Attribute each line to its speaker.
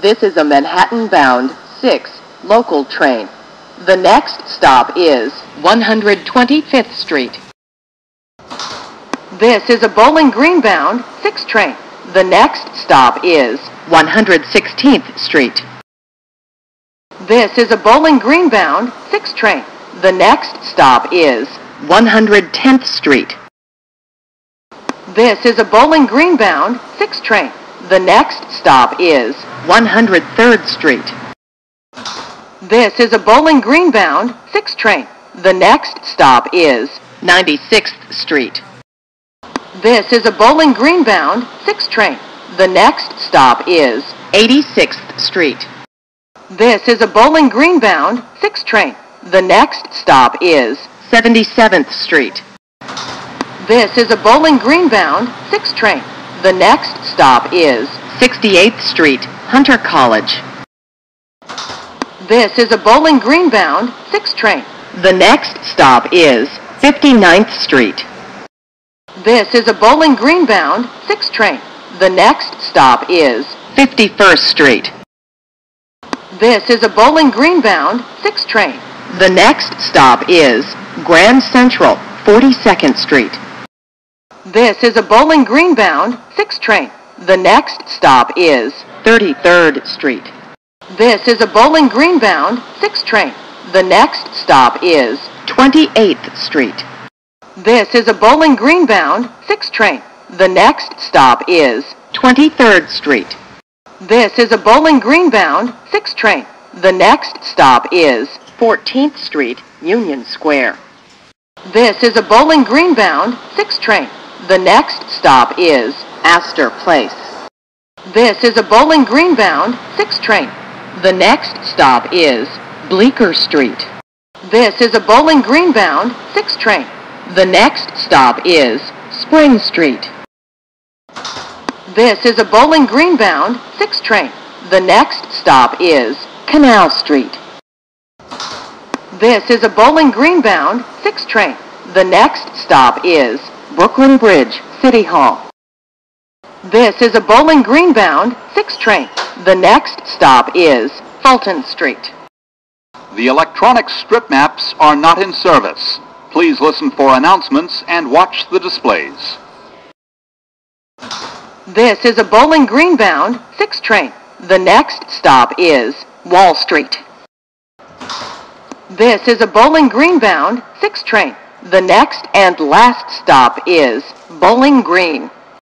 Speaker 1: This is a Manhattan-bound 6 local train. The next stop is 125th Street. This is a Bowling Green bound 6 train. The next stop is 116th Street. This is a Bowling Green bound 6 train. The next stop is 110th Street. This is a Bowling Green bound 6 train. The next stop is 103rd Street. This is a Bowling Green bound 6 train. The next stop is 96th Street. This is a Bowling Green bound 6 train. The next stop is 86th Street. This is a Bowling Green bound 6 train. The next stop is 77th Street. This is a Bowling Green bound 6 train. The next stop is 68th Street, Hunter College. This is a Bowling Green bound 6 train. The next stop is 59th Street. This is a Bowling Green bound 6 train. The next stop is 51st Street. This is a Bowling Green bound 6 train. The next stop is Grand Central, 42nd Street. This is a Bowling Green bound 6 train. The next stop is 33rd Street. This is a Bowling Green bound 6 train. The next stop is 28th Street. This is a Bowling Green bound 6 train. The next stop is 23rd Street. This is a Bowling Green bound 6 train. The next stop is 14th Street, Union Square. This is a Bowling Green bound 6 train. The next stop is Astor Place. This is a Bowling Green bound 6 train. The next stop is Bleecker Street. This is a Bowling Green bound 6 train. The next stop is Spring Street. This is a Bowling Green bound 6 train. The next stop is Canal Street. This is a Bowling Green bound 6 train. The next stop is Brooklyn Bridge, City Hall. This is a Bowling Green bound 6 train. The next stop is Fulton Street.
Speaker 2: The electronic strip maps are not in service. Please listen for announcements and watch the displays.
Speaker 1: This is a Bowling Green bound 6 train. The next stop is Wall Street. This is a Bowling Green bound 6 train. The next and last stop is Bowling Green.